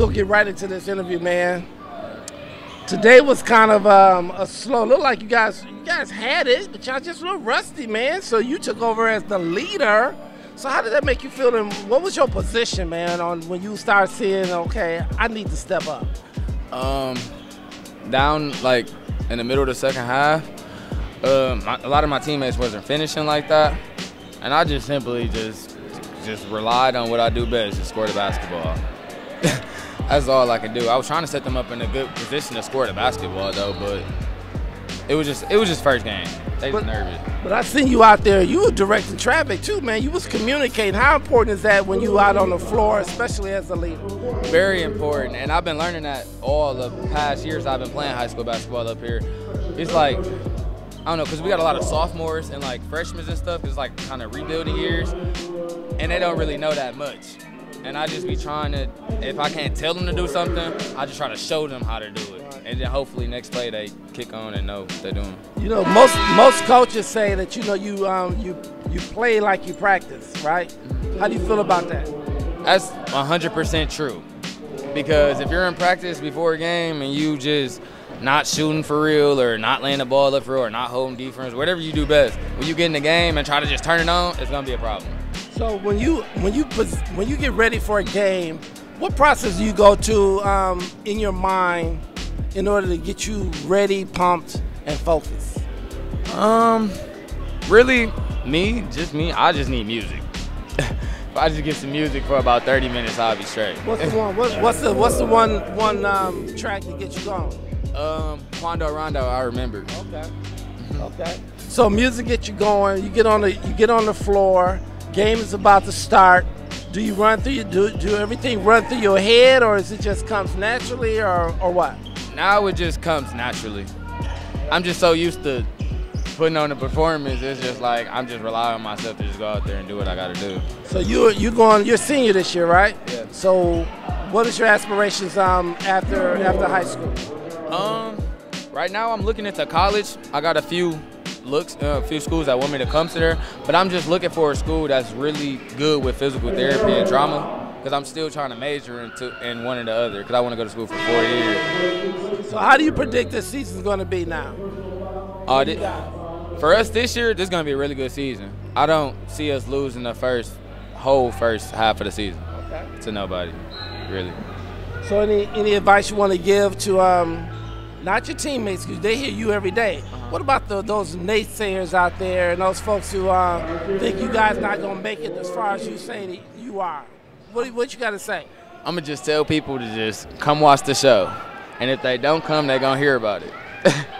we'll get right into this interview, man. Today was kind of um, a slow. Look like you guys, you guys had it, but y'all just a little rusty, man. So you took over as the leader. So how did that make you feel? And what was your position, man, on when you start seeing, okay, I need to step up? Um, down like in the middle of the second half, um, a lot of my teammates wasn't finishing like that, and I just simply just just relied on what I do best, just score the basketball. That's all I could do. I was trying to set them up in a good position to score the basketball though, but it was just it was just first game. They was nervous. But I seen you out there. You were directing traffic too, man. You was communicating. How important is that when you out on the floor, especially as a leader? Very important, and I've been learning that all the past years I've been playing high school basketball up here. It's like I don't know, because we got a lot of sophomores and like freshmen and stuff. It's like kind of rebuilding years, and they don't really know that much. And I just be trying to, if I can't tell them to do something, I just try to show them how to do it. And then hopefully next play they kick on and know what they're doing. You know, most most coaches say that you know you um, you you play like you practice, right? How do you feel about that? That's 100% true. Because if you're in practice before a game and you just not shooting for real or not laying the ball up for real or not holding defense, whatever you do best, when you get in the game and try to just turn it on, it's gonna be a problem. So when you when you when you get ready for a game, what process do you go to um, in your mind in order to get you ready, pumped, and focused? Um, really, me, just me. I just need music. if I just get some music for about 30 minutes, I'll be straight. What's the one? What, what's the what's the one one um, track to get you going? Um, Quando Rondo, I remember. Okay. Okay. So music gets you going. You get on the you get on the floor game is about to start. Do you run through your, do, do everything run through your head or is it just comes naturally or, or what? Now it just comes naturally. I'm just so used to putting on the performance. It's just like I'm just relying on myself to just go out there and do what I got to do. So you you going you're senior this year, right? Yeah. So what is your aspirations um after after high school? Um, right now I'm looking into college. I got a few looks uh, a few schools that want me to come to there, but I'm just looking for a school that's really good with physical therapy and drama because I'm still trying to major into in one or the other because I want to go to school for four years. So how do you predict this season's going to be now? Uh, th for us this year, this is going to be a really good season. I don't see us losing the first whole first half of the season okay. to nobody, really. So any any advice you want to give to um, not your teammates, because they hear you every day. What about the, those naysayers out there and those folks who uh, think you guys not gonna make it as far as you say that you are? What, what you got to say? I'm gonna just tell people to just come watch the show, and if they don't come, they're gonna hear about it.